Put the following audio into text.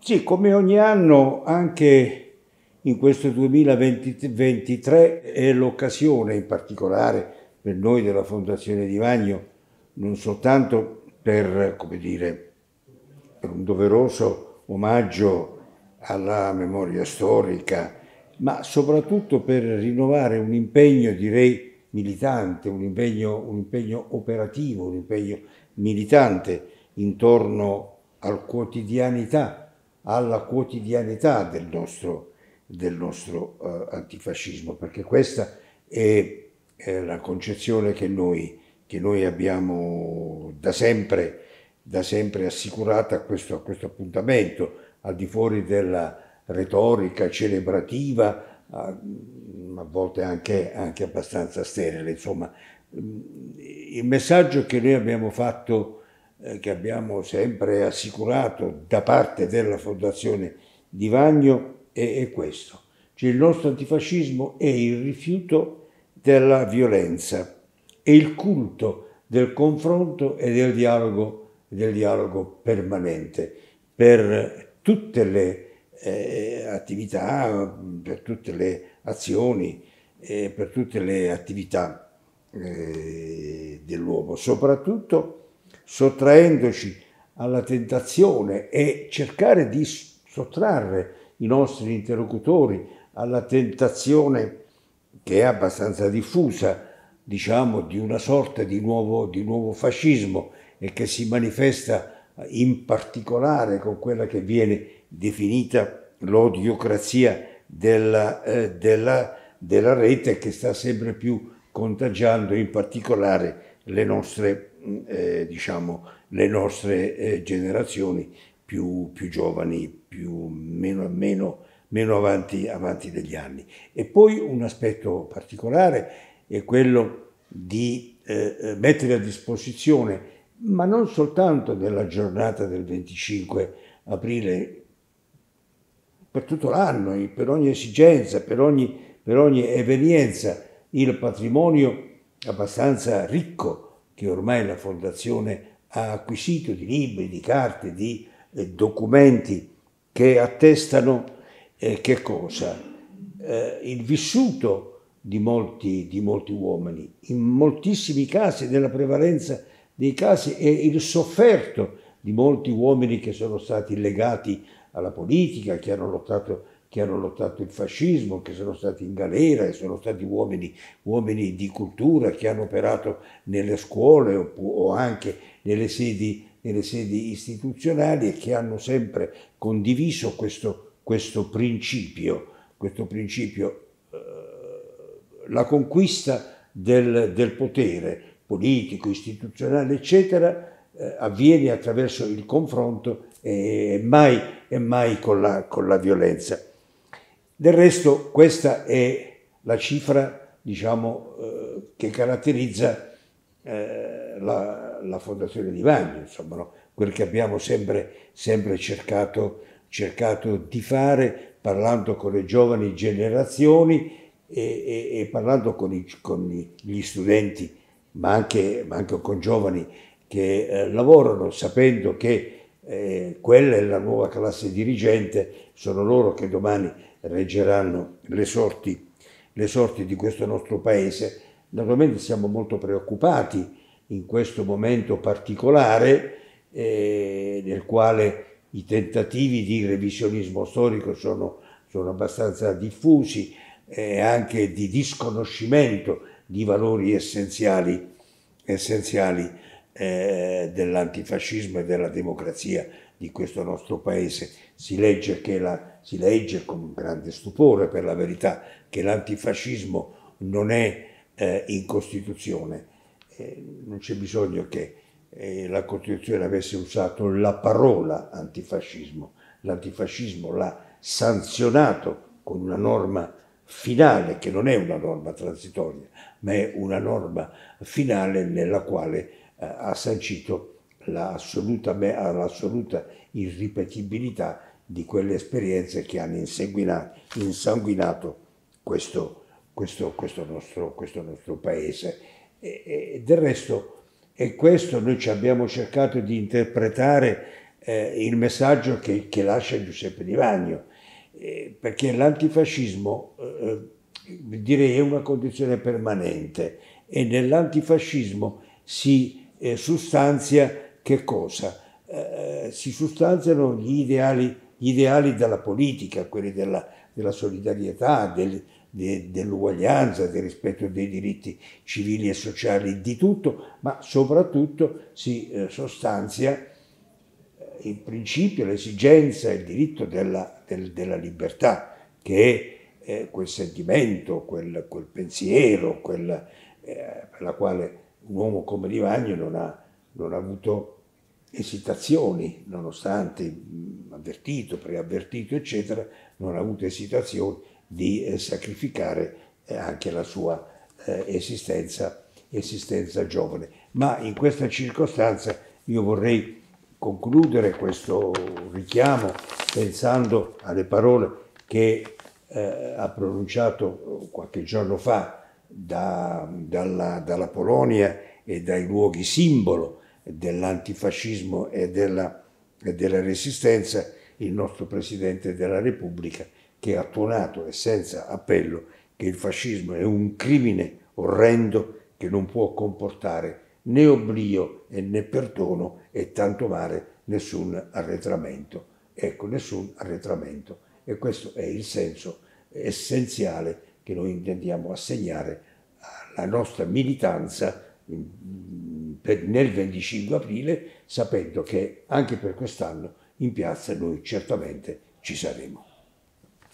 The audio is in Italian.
Sì, come ogni anno, anche in questo 2023 è l'occasione, in particolare per noi della Fondazione Di Vagno, non soltanto per, come dire, per un doveroso omaggio alla memoria storica, ma soprattutto per rinnovare un impegno, direi, militante, un impegno, un impegno operativo, un impegno militante intorno alla quotidianità alla quotidianità del nostro, del nostro uh, antifascismo, perché questa è, è la concezione che noi, che noi, abbiamo da sempre, da sempre assicurata a questo, a questo, appuntamento, al di fuori della retorica celebrativa, a, a volte anche, anche abbastanza sterile. Insomma, il messaggio che noi abbiamo fatto che abbiamo sempre assicurato da parte della Fondazione Di Vagno è, è questo. Cioè il nostro antifascismo è il rifiuto della violenza, è il culto del confronto e del dialogo, del dialogo permanente per tutte le eh, attività, per tutte le azioni, eh, per tutte le attività eh, dell'uomo, soprattutto sottraendoci alla tentazione e cercare di sottrarre i nostri interlocutori alla tentazione che è abbastanza diffusa, diciamo, di una sorta di nuovo, di nuovo fascismo e che si manifesta in particolare con quella che viene definita l'odiocrazia della, eh, della, della rete che sta sempre più contagiando in particolare le nostre eh, diciamo, le nostre eh, generazioni più, più giovani, più, meno, meno, meno avanti, avanti degli anni. E poi un aspetto particolare è quello di eh, eh mettere a disposizione, ma non soltanto nella giornata del 25 aprile, per tutto l'anno, per ogni esigenza, per ogni, per ogni evenienza, il patrimonio abbastanza ricco che ormai la Fondazione ha acquisito di libri, di carte, di eh, documenti che attestano eh, che cosa? Eh, il vissuto di molti, di molti uomini, in moltissimi casi, nella prevalenza dei casi, è il sofferto di molti uomini che sono stati legati alla politica, che hanno lottato che hanno lottato il fascismo, che sono stati in galera, che sono stati uomini, uomini di cultura, che hanno operato nelle scuole o, o anche nelle sedi, nelle sedi, istituzionali e che hanno sempre condiviso questo, questo principio, questo principio eh, la conquista del, del, potere politico, istituzionale, eccetera, eh, avviene attraverso il confronto e mai, e mai con, la, con la violenza. Del resto questa è la cifra diciamo, eh, che caratterizza eh, la, la, Fondazione di Vagno, insomma, no? quel che abbiamo sempre, sempre cercato, cercato, di fare parlando con le giovani generazioni e, e, e parlando con, i, con, gli studenti, ma anche, ma anche con giovani che eh, lavorano sapendo che eh, quella è la nuova classe dirigente, sono loro che domani reggeranno le sorti, le sorti di questo nostro paese. Naturalmente siamo molto preoccupati in questo momento particolare eh, nel quale i tentativi di revisionismo storico sono, sono abbastanza diffusi e eh, anche di disconoscimento di valori essenziali, essenziali eh, dell'antifascismo e della democrazia di questo nostro paese. Si legge, la, si legge con grande stupore, per la verità, che l'antifascismo non è eh, in Costituzione. Eh, non c'è bisogno che eh, la Costituzione avesse usato la parola antifascismo. L'antifascismo l'ha sanzionato con una norma finale, che non è una norma transitoria, ma è una norma finale nella quale eh, ha sancito l'assoluta, l'assoluta irripetibilità di quelle esperienze che hanno insanguinato questo, questo, questo, nostro, questo nostro, paese. E, e, del resto, e questo noi ci abbiamo cercato di interpretare eh, il messaggio che, che, lascia Giuseppe Di Vagno, eh, perché l'antifascismo eh, direi è una condizione permanente e nell'antifascismo si eh, sostanzia che cosa? Eh, si sostanziano gli ideali, gli ideali, della politica, quelli della, della solidarietà, del, de, dell'uguaglianza, del rispetto dei diritti civili e sociali, di tutto, ma soprattutto si eh, sostanzia eh, il principio, l'esigenza, il diritto della, del, della libertà, che è eh, quel sentimento, quel, quel pensiero, quel, eh, per la quale un uomo come Livagno non ha, non ha avuto esitazioni, nonostante avvertito, preavvertito, eccetera, non ha avuto esitazioni di eh, sacrificare eh, anche la sua eh, esistenza, esistenza giovane. Ma in questa circostanza io vorrei concludere questo richiamo pensando alle parole che ha pronunciato qualche giorno fa da, dalla, dalla, Polonia e dai luoghi simbolo dell'antifascismo e della, e della resistenza il nostro Presidente della Repubblica che ha tuonato e senza appello che il fascismo è un crimine orrendo che non può comportare né oblio e né perdono e tanto male nessun arretramento. Ecco, nessun arretramento. E questo è il senso essenziale che noi intendiamo assegnare alla nostra militanza nel 25 aprile, sapendo che anche per quest'anno in piazza noi certamente ci saremo.